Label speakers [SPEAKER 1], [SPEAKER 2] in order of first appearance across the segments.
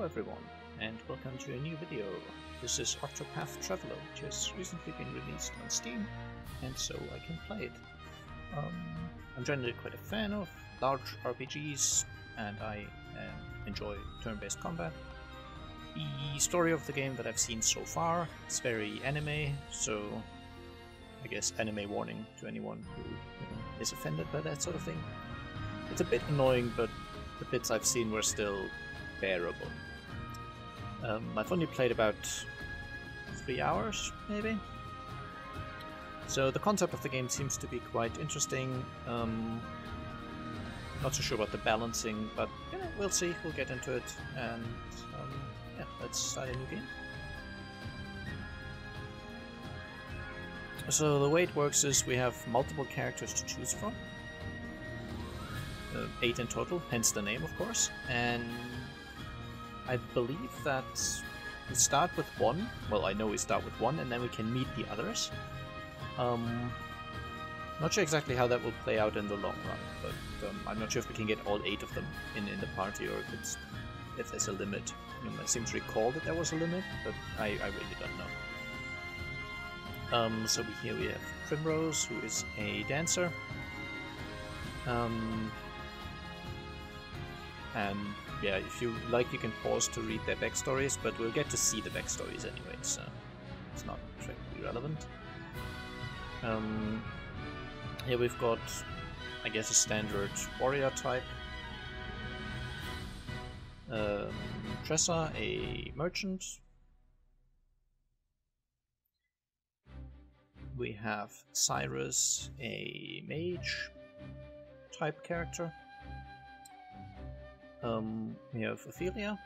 [SPEAKER 1] Hello everyone, and welcome to a new video. This is Octopath Traveler, which has recently been released on Steam, and so I can play it. Um, I'm generally quite a fan of large RPGs, and I um, enjoy turn-based combat. The story of the game that I've seen so far is very anime, so I guess anime warning to anyone who you know, is offended by that sort of thing. It's a bit annoying, but the bits I've seen were still bearable. Um, I've only played about three hours, maybe. So the concept of the game seems to be quite interesting. Um, not so sure about the balancing, but you know, we'll see. We'll get into it, and um, yeah, let's start a new game. So the way it works is we have multiple characters to choose from. Uh, eight in total, hence the name, of course. And I believe that we start with one. Well, I know we start with one, and then we can meet the others. Um, not sure exactly how that will play out in the long run, but um, I'm not sure if we can get all eight of them in, in the party, or if it's if there's a limit. Know, I seem to recall that there was a limit, but I, I really don't know. Um, so here we have Primrose, who is a dancer. Um, and yeah, if you like, you can pause to read their backstories, but we'll get to see the backstories anyway, so it's not directly relevant. Um, here we've got, I guess, a standard warrior type. Um, Tressa, a merchant. We have Cyrus, a mage type character. Um, we have Ophelia.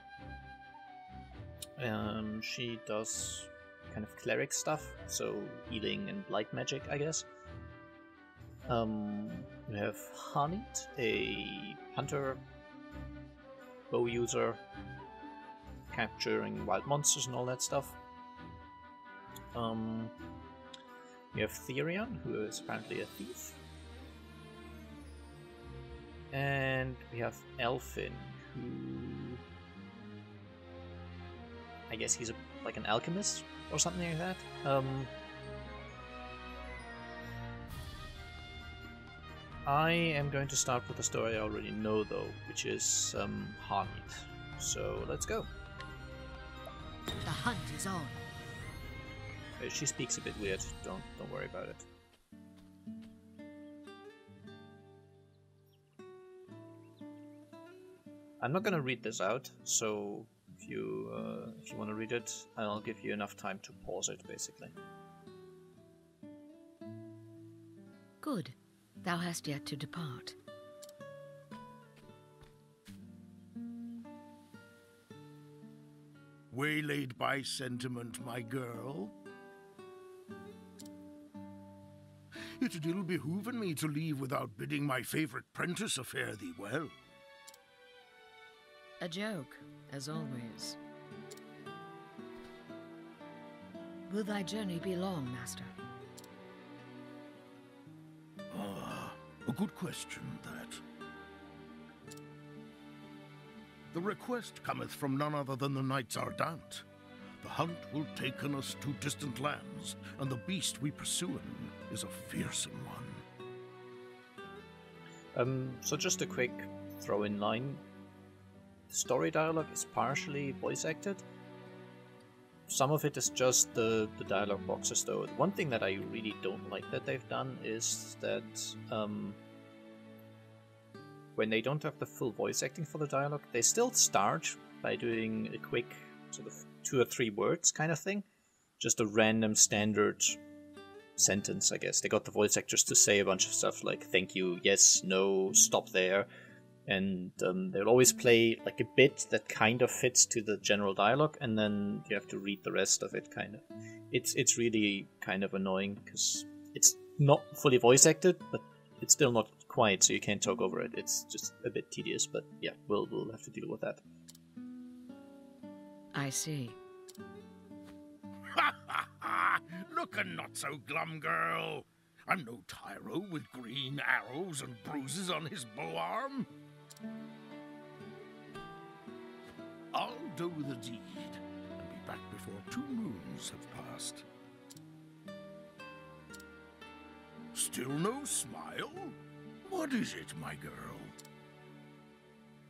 [SPEAKER 1] Um, she does kind of cleric stuff, so healing and light magic, I guess. Um, we have H'aanit, a hunter, bow user, capturing wild monsters and all that stuff. Um, we have Therion, who is apparently a thief. And we have Alfyn, who I guess he's a, like an alchemist or something like that. Um, I am going to start with a story I already know, though, which is um, H'aanit. So let's go.
[SPEAKER 2] The hunt is on.
[SPEAKER 1] Uh, She speaks a bit weird. Don't don't worry about it. I'm not gonna read this out, so if you uh, if you want to read it, I'll give you enough time to pause it, basically.
[SPEAKER 2] Good. Thou hast yet to depart.
[SPEAKER 3] Waylaid by sentiment, my girl. It had ill behooven me to leave without bidding my favourite prentice fare thee well.
[SPEAKER 2] A joke, as always. Will thy journey be long, master?
[SPEAKER 3] Ah, a good question, that. The request cometh from none other than the Knights Ardant. The hunt will taken us to distant lands, and the beast we pursuin is a fearsome one.
[SPEAKER 1] Um, so just a quick throw-in line. Story dialogue is partially voice acted. Some of it is just the, the dialogue boxes, though. One thing that I really don't like that they've done is that um, when they don't have the full voice acting for the dialogue, they still start by doing a quick sort of two or three words kind of thing. Just a random standard sentence, I guess. They got the voice actors to say a bunch of stuff like thank you, yes, no, stop there. And um, they'll always play like a bit that kind of fits to the general dialogue, and then you have to read the rest of it. Kind of, it's it's really kind of annoying because it's not fully voice acted, but it's still not quiet, so you can't talk over it. It's just a bit tedious, but yeah, we'll we'll have to deal with that.
[SPEAKER 2] I see.
[SPEAKER 3] Ha ha ha! Looking not so glum, girl. I'm no tyro with green arrows and bruises on his bow arm. Do the deed and be back before two moons have passed. Still no smile? What is it, my girl?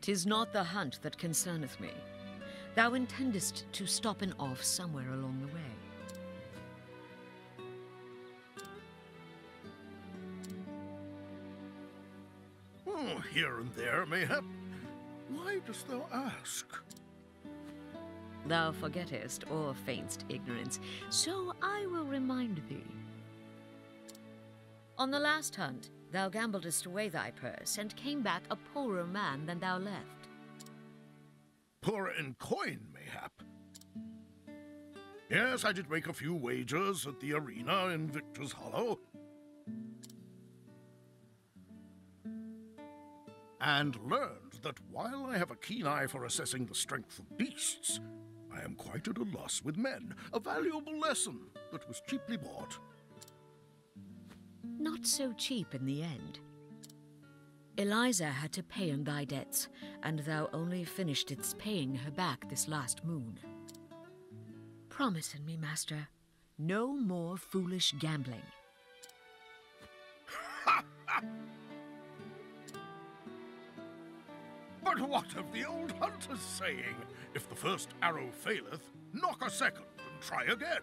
[SPEAKER 2] Tis not the hunt that concerneth me. Thou intendest to stop and off somewhere along the way.
[SPEAKER 3] Oh, here and there, mayhap. Why dost thou ask?
[SPEAKER 2] Thou forgettest or feignst ignorance, so I will remind thee. On the last hunt, thou gambledest away thy purse, and came back a poorer man than thou left.
[SPEAKER 3] Poorer in coin, mayhap. Yes, I did make a few wagers at the arena in Victor's Hollow. And learned that while I have a keen eye for assessing the strength of beasts, I am quite at a loss with men. A valuable lesson that was cheaply bought.
[SPEAKER 2] Not so cheap in the end. Eliza had to pay on thy debts, and thou only finished its paying her back this last moon. Promise me, master, no more foolish gambling.
[SPEAKER 3] But what of the old hunter's saying? If the first arrow faileth, knock a second and try again.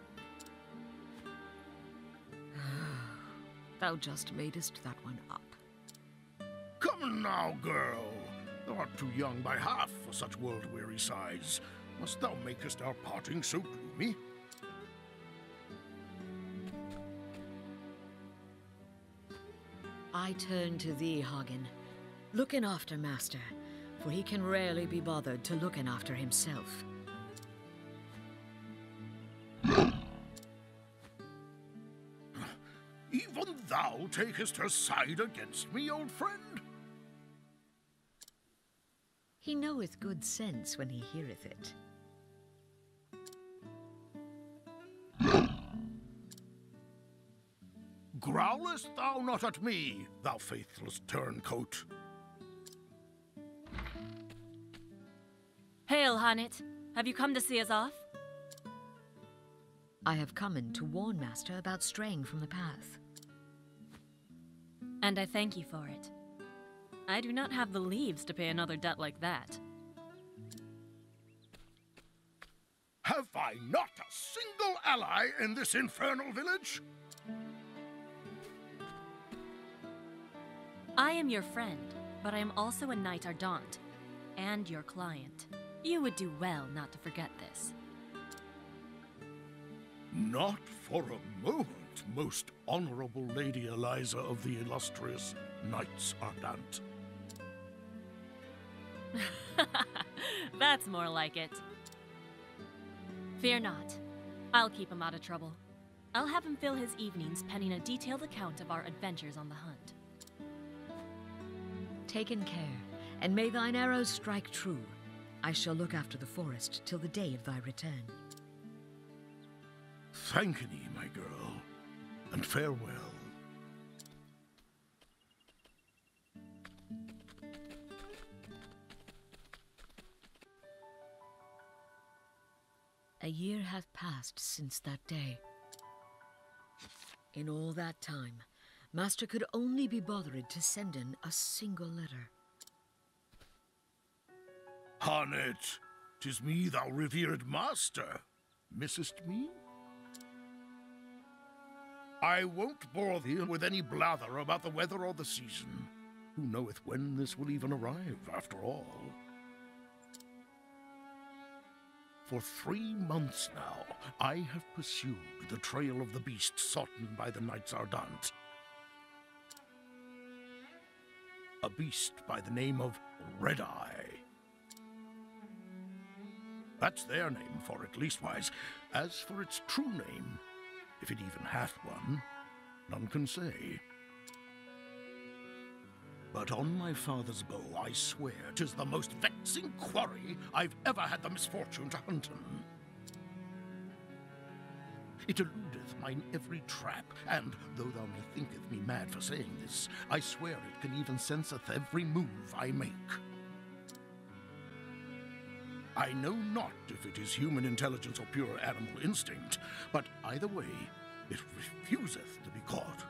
[SPEAKER 2] Thou just madest that one up.
[SPEAKER 3] Come now, girl. Thou art too young by half for such world-weary sighs. Must thou makest our parting so gloomy?
[SPEAKER 2] I turn to thee, Hagen. Looking after master, for he can rarely be bothered to looking after himself.
[SPEAKER 3] Even thou takest her side against me, old friend?
[SPEAKER 2] He knoweth good sense when he heareth it.
[SPEAKER 3] Growlest thou not at me, thou faithless turncoat?
[SPEAKER 4] Hail, H'aanit. Have you come to see us off?
[SPEAKER 2] I have come in to warn master about straying from the path.
[SPEAKER 4] And I thank you for it. I do not have the leaves to pay another debt like that.
[SPEAKER 3] Have I not a single ally in this infernal village?
[SPEAKER 4] I am your friend, but I am also a Knight Ardent, and your client. You would do well not to forget this.
[SPEAKER 3] Not for a moment, most honorable Lady Eliza of the illustrious Knights Ardent.
[SPEAKER 4] That's more like it. Fear not. I'll keep him out of trouble. I'll have him fill his evenings penning a detailed account of our adventures on the hunt.
[SPEAKER 2] Taken care, and may thine arrows strike true. I shall look after the forest till the day of thy return.
[SPEAKER 3] Thank thee, my girl, and farewell.
[SPEAKER 2] A year hath passed since that day. In all that time, Master could only be bothered to send in a single letter.
[SPEAKER 3] H'aanit, tis me, thou revered master. Missest me? I won't bore thee with any blather about the weather or the season. Who knoweth when this will even arrive, after all? For three months now, I have pursued the trail of the beast sought by the Knights Ardent. A beast by the name of Red Eye. That's their name for it, leastwise. As for its true name, if it even hath one, none can say. But on my father's bow, I swear, tis the most vexing quarry I've ever had the misfortune to hunt in. It eludeth mine every trap, and though thou may thinketh me mad for saying this, I swear it can even senseth every move I make. I know not if it is human intelligence or pure animal instinct, but either way, it refuseth to be caught.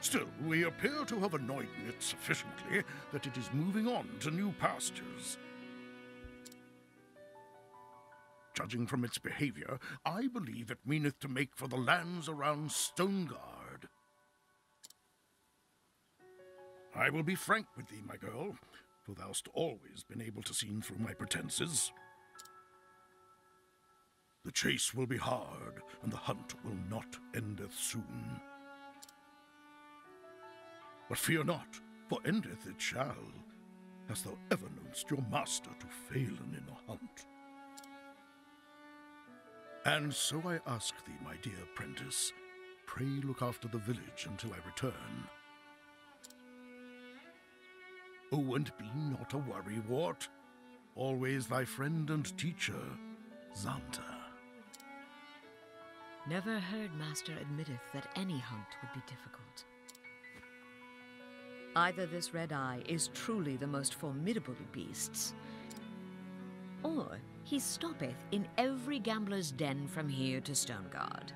[SPEAKER 3] Still, we appear to have annoyed it sufficiently that it is moving on to new pastures. Judging from its behavior, I believe it meaneth to make for the lands around Stonegard. I will be frank with thee, my girl, for thou'st always been able to see through my pretenses. The chase will be hard, and the hunt will not endeth soon. But fear not, for endeth it shall. Hast thou ever knowst your master to failen in a hunt? And so I ask thee, my dear apprentice, pray look after the village until I return. Oh, and be not a worrywart. Always thy friend and teacher, Z'aanta.
[SPEAKER 2] Never heard Master admitteth that any hunt would be difficult. Either this red eye is truly the most formidable of beasts, or he stoppeth in every gambler's den from here to Stonegard.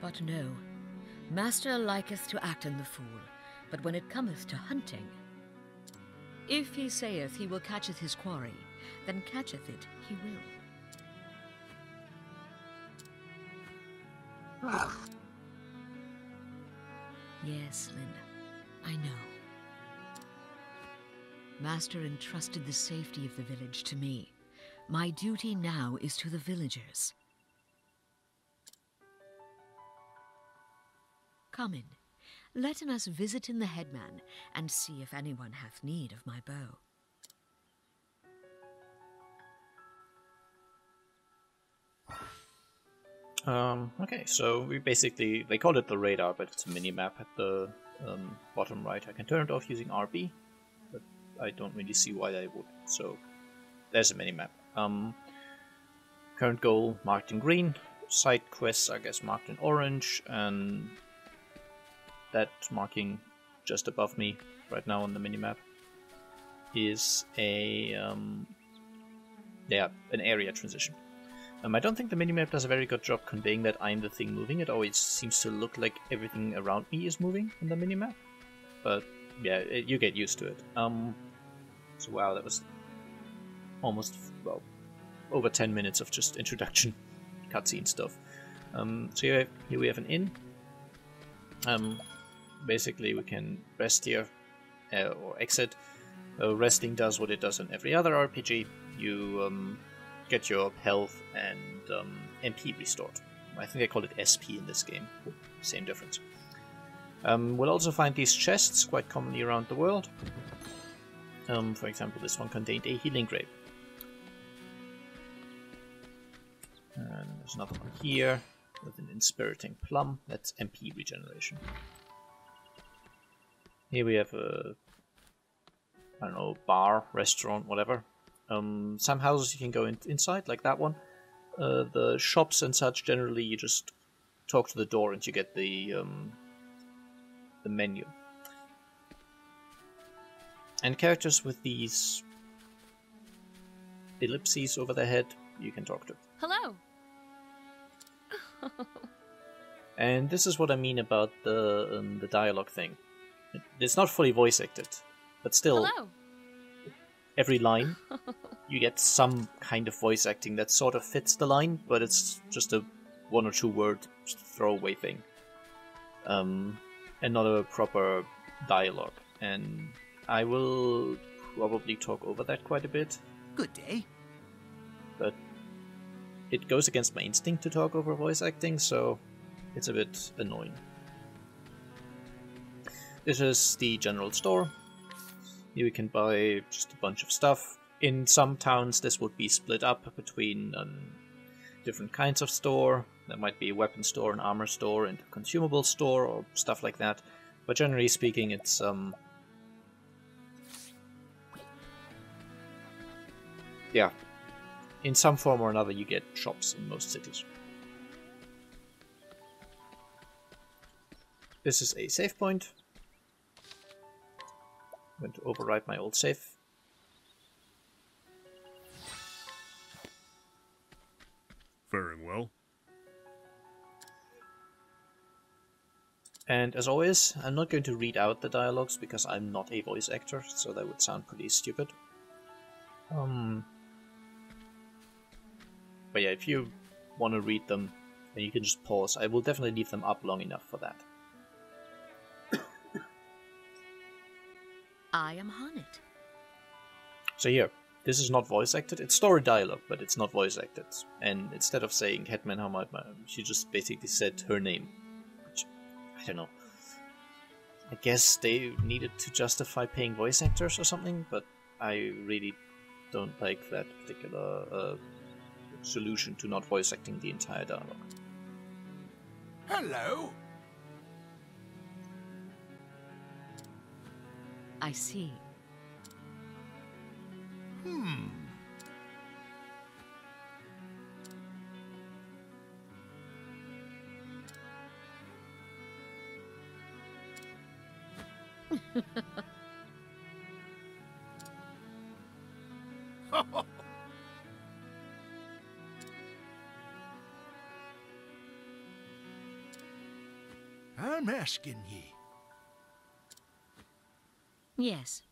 [SPEAKER 2] But no, Master liketh to act in the fool, but when it cometh to hunting, if he saith he will catcheth his quarry, then catcheth it he will. Yes, Linde, I know. Master entrusted the safety of the village to me. My duty now is to the villagers. Come in. Let us visit in the headman and see if anyone hath need of my bow.
[SPEAKER 1] Um, okay, so we basically, they call it the radar, but it's a mini-map at the um, bottom right. I can turn it off using RB, but I don't really see why I would. So there's a mini-map. Um, current goal marked in green, side quests I guess marked in orange, and that marking just above me right now on the mini-map is a um, yeah an area transition. Um, I don't think the minimap does a very good job conveying that I'm the thing moving. It always seems to look like everything around me is moving in the minimap. But yeah, it, you get used to it. Um, so wow, that was almost well over 10 minutes of just introduction cutscene stuff. Um, so here, here we have an inn. Um, basically, we can rest here uh, or exit. Uh, resting does what it does in every other RPG. You um, get your health and um, MP restored. I think they call it SP in this game. Same difference. Um, we'll also find these chests quite commonly around the world. Um, for example, this one contained a healing grape. And there's another one here with an inspiriting plum. That's MP regeneration. Here we have a, I don't know, bar, restaurant, whatever. Um, some houses you can go in inside, like that one. Uh, the shops and such, generally you just talk to the door and you get the um, the menu. And characters with these ellipses over their head, you can talk to.
[SPEAKER 4] Hello.
[SPEAKER 1] and this is what I mean about the um, the dialogue thing. It's not fully voice acted, but still,
[SPEAKER 4] Hello.
[SPEAKER 1] every line you get some kind of voice acting that sort of fits the line, but it's just a one or two word throwaway thing. Um, and not a proper dialogue. And I will probably talk over that quite a bit,
[SPEAKER 5] Good day.
[SPEAKER 1] but it goes against my instinct to talk over voice acting, so it's a bit annoying. This is the general store. Here we can buy just a bunch of stuff. In some towns, this would be split up between um, different kinds of store. There might be a weapon store, an armor store, and a consumable store, or stuff like that. But generally speaking, it's um, yeah, in some form or another, you get shops in most cities. This is a save point. I'm going to override my old save.
[SPEAKER 5] Faring well.
[SPEAKER 1] And as always, I'm not going to read out the dialogues because I'm not a voice actor, so that would sound pretty stupid. Um, but yeah, if you want to read them, then you can just pause. I will definitely leave them up long enough for that.
[SPEAKER 2] I am H'aanit.
[SPEAKER 1] So here, this is not voice acted. It's story dialogue, but it's not voice acted. And instead of saying Hetman Hamad, she just basically said her name. Which, I don't know. I guess they needed to justify paying voice actors or something, but I really don't like that particular uh, solution to not voice acting the entire dialogue.
[SPEAKER 3] Hello.
[SPEAKER 2] I see.
[SPEAKER 3] Hmm. I'm asking ye.
[SPEAKER 2] Yes.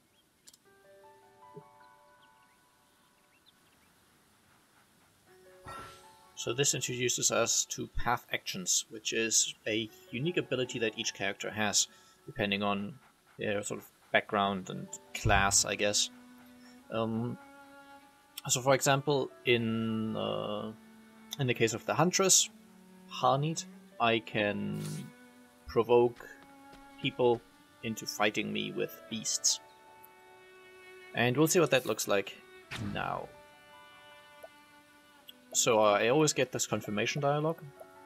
[SPEAKER 1] So this introduces us to Path Actions, which is a unique ability that each character has, depending on their sort of background and class, I guess. Um, so, for example, in uh, in the case of the Huntress, H'aanit, I can provoke people into fighting me with beasts. And we'll see what that looks like now. So uh, I always get this confirmation dialogue,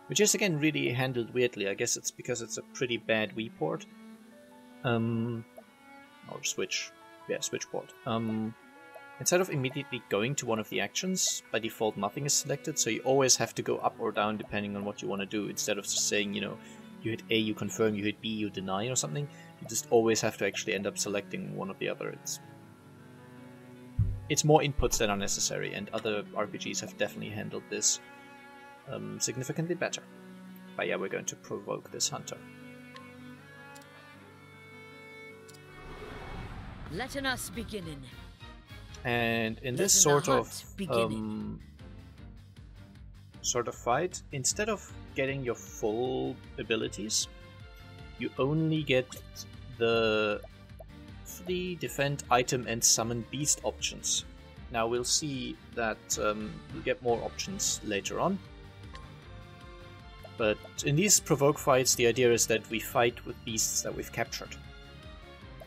[SPEAKER 1] which is again really handled weirdly. I guess it's because it's a pretty bad Wii port. Um, or switch, yeah, switch port. Um, instead of immediately going to one of the actions, by default nothing is selected, so you always have to go up or down depending on what you want to do, instead of just saying, you know, you hit A, you confirm, you hit B, you deny or something. You just always have to actually end up selecting one or the other. It's it's more inputs than are necessary, and other RPGs have definitely handled this um, significantly better. But yeah, we're going to provoke this hunter.
[SPEAKER 2] Letting us beginning.
[SPEAKER 1] And in this
[SPEAKER 2] Letting
[SPEAKER 1] sort of um, sort of fight, instead of getting your full abilities, you only get the flee, defend, item, and summon beast options. Now we'll see that um, we'll get more options later on. But in these provoke fights, the idea is that we fight with beasts that we've captured.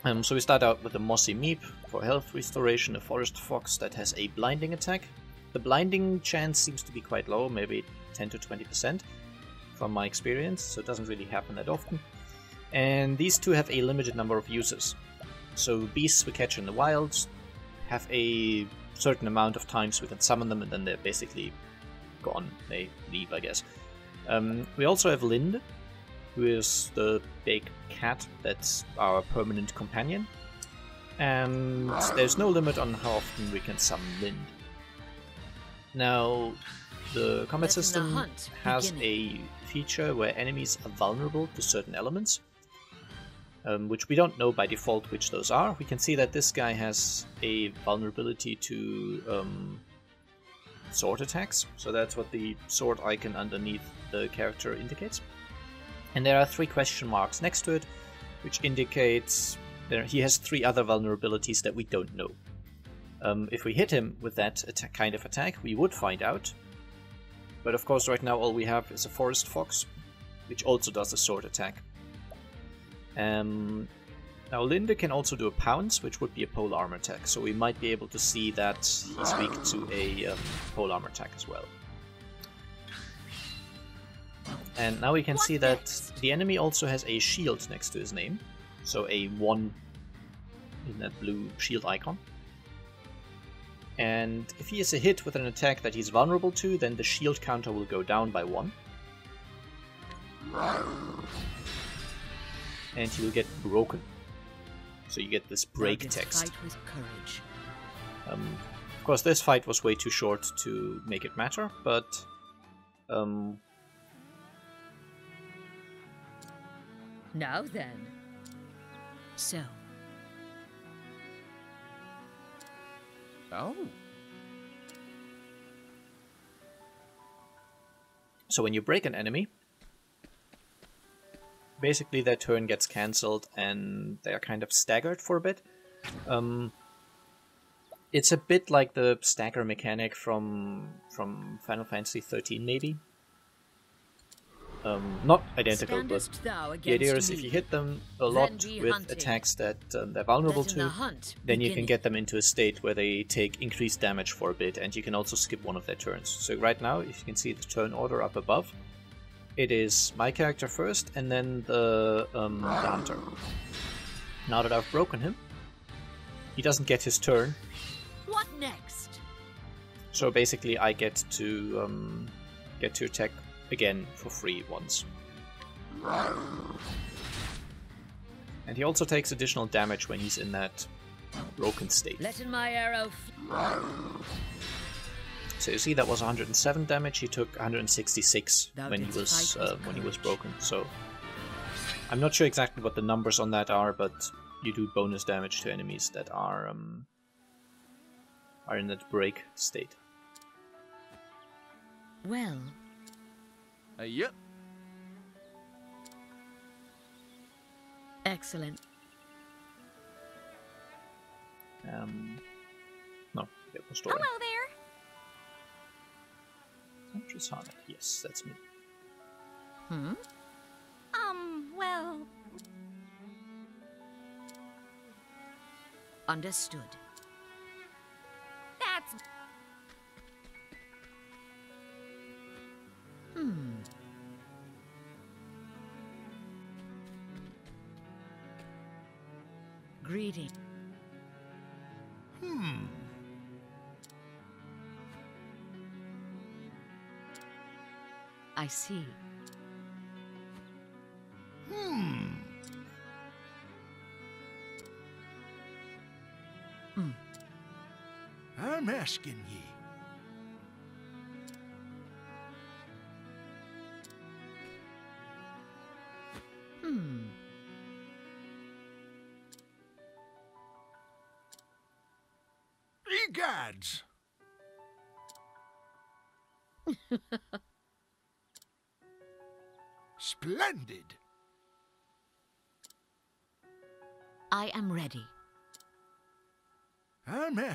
[SPEAKER 1] Um, so we start out with a mossy meep for health restoration, a forest fox that has a blinding attack. The blinding chance seems to be quite low, maybe 10 to 20% from my experience, so it doesn't really happen that often. And these two have a limited number of uses. So beasts we catch in the wilds have a certain amount of times we can summon them, and then they're basically gone. They leave, I guess. Um, we also have Lind, who is the big cat that's our permanent companion. And there's no limit on how often we can summon Lind. Now, the combat
[SPEAKER 2] Letting the
[SPEAKER 1] system has
[SPEAKER 2] beginning.
[SPEAKER 1] a feature where enemies are vulnerable to certain elements, um, which we don't know by default which those are. We can see that this guy has a vulnerability to um, sword attacks, so that's what the sword icon underneath the character indicates. And there are three question marks next to it, which indicates there he has three other vulnerabilities that we don't know. Um, if we hit him with that kind of attack, we would find out. But of course, right now all we have is a forest fox, which also does a sword attack. Um, now Linde can also do a pounce, which would be a pole armor attack, so we might be able to see that he's weak to a um, pole armor attack as well. And now we can
[SPEAKER 2] What
[SPEAKER 1] see that the enemy also has a shield next to his name, so a 1 in that blue shield icon. And if he is a hit with an attack that he's vulnerable to, then the shield counter will go down by 1. And he will get broken. So you get this break
[SPEAKER 2] didst
[SPEAKER 1] text.
[SPEAKER 2] Fight with courage.
[SPEAKER 1] Um, of course, this fight was way too short to make it matter, but um,
[SPEAKER 2] Now then. So,
[SPEAKER 6] Oh.
[SPEAKER 1] so when you break an enemy, basically their turn gets cancelled and they're kind of staggered for a bit. Um, it's a bit like the stagger mechanic from from Final Fantasy 13, maybe. Um, not identical, but the idea is if you hit them a lot with
[SPEAKER 2] hunting.
[SPEAKER 1] attacks that um, they're vulnerable
[SPEAKER 2] the
[SPEAKER 1] to,
[SPEAKER 2] hunt
[SPEAKER 1] then you can get them into a state where they take increased damage for a bit, and you can also skip one of their turns. So right now, if you can see the turn order up above, it is my character first, and then the, um, the hunter. Now that I've broken him, he doesn't get his turn,
[SPEAKER 2] What next?
[SPEAKER 1] so basically I get to um, get to attack again for free once. And he also takes additional damage when he's in that broken state.
[SPEAKER 2] Let in my arrow. F-
[SPEAKER 1] So you see that was 107 damage. He took 166
[SPEAKER 2] Thou
[SPEAKER 1] when he was uh, when he was broken. So I'm not sure exactly what the numbers on that are, but you do bonus damage to enemies that are um, are in that break state.
[SPEAKER 2] Well,
[SPEAKER 6] Uh, yep.
[SPEAKER 2] excellent.
[SPEAKER 1] Um, no, get the story.
[SPEAKER 4] Hello there.
[SPEAKER 1] Huntress H'aanit. Yes, that's me.
[SPEAKER 2] Hmm?
[SPEAKER 4] Um, well,
[SPEAKER 2] Understood.
[SPEAKER 4] that's
[SPEAKER 2] Hmm. Greeting. I see.
[SPEAKER 3] Hmm. I'm asking ye.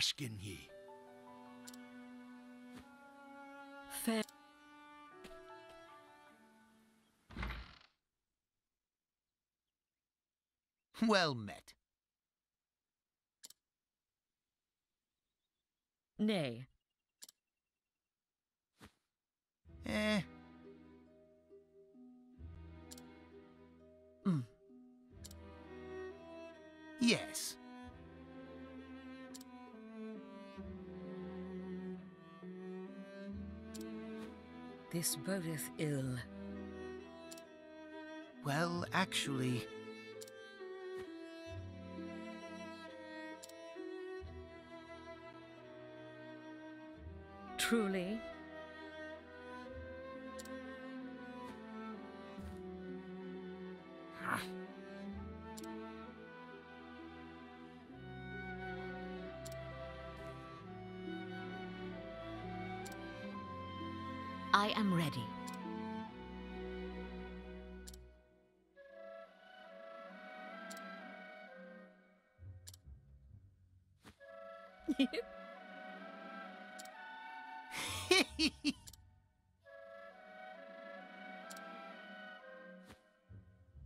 [SPEAKER 3] Asking ye.
[SPEAKER 2] Fair.
[SPEAKER 6] Well met.
[SPEAKER 2] Nay.
[SPEAKER 6] Eh.
[SPEAKER 2] Mm.
[SPEAKER 6] Yes.
[SPEAKER 2] This bodeth ill.
[SPEAKER 6] Well, actually,
[SPEAKER 2] Truly. I am ready.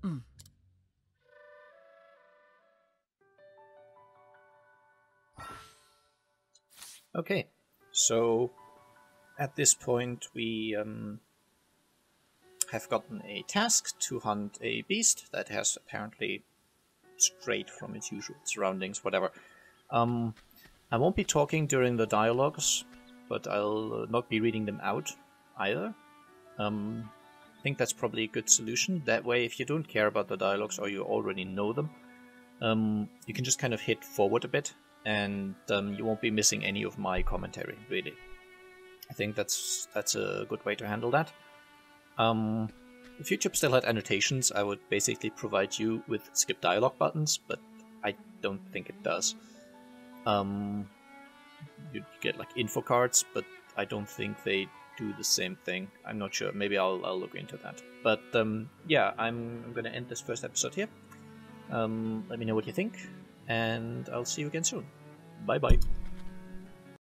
[SPEAKER 2] Mm.
[SPEAKER 1] Okay, so at this point we um, have gotten a task to hunt a beast that has apparently strayed from its usual surroundings, whatever. Um, I won't be talking during the dialogues, but I'll uh, not be reading them out either. Um, I think that's probably a good solution. That way, if you don't care about the dialogues or you already know them, um, you can just kind of hit forward a bit, and um, you won't be missing any of my commentary. Really, I think that's that's a good way to handle that. Um, if YouTube still had annotations, I would basically provide you with skip dialogue buttons, but I don't think it does. Um, you get like info cards, but I don't think they do the same thing. I'm not sure. Maybe I'll, I'll look into that. But um, yeah, I'm, I'm going to end this first episode here. Um, let me know what you think, and I'll see you again soon. Bye bye.